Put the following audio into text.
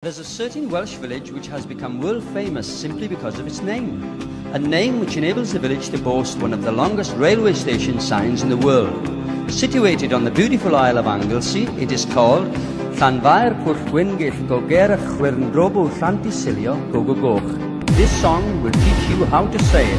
There's a certain Welsh village which has become world famous simply because of its name. A name which enables the village to boast one of the longest railway station signs in the world. Situated on the beautiful Isle of Anglesey, it is called Llanfair Gogerach Llantysilio Gogogoch. This song will teach you how to say it.